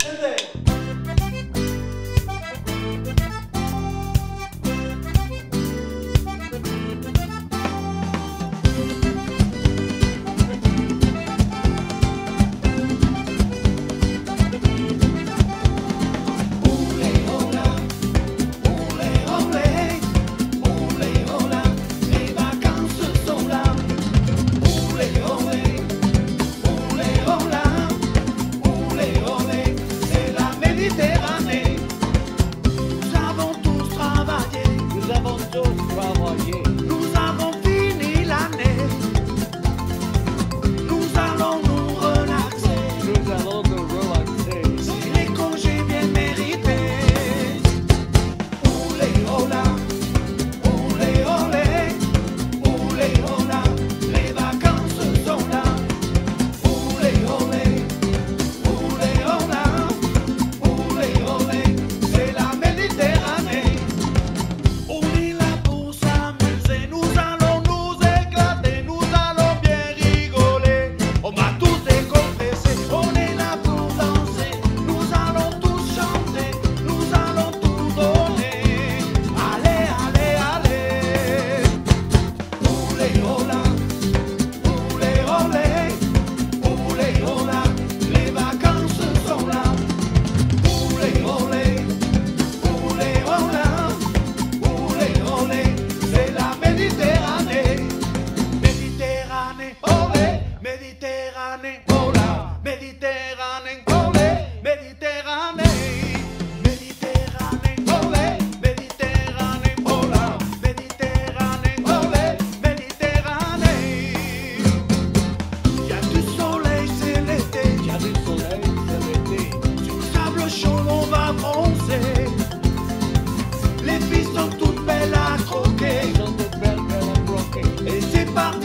现在 embarquer.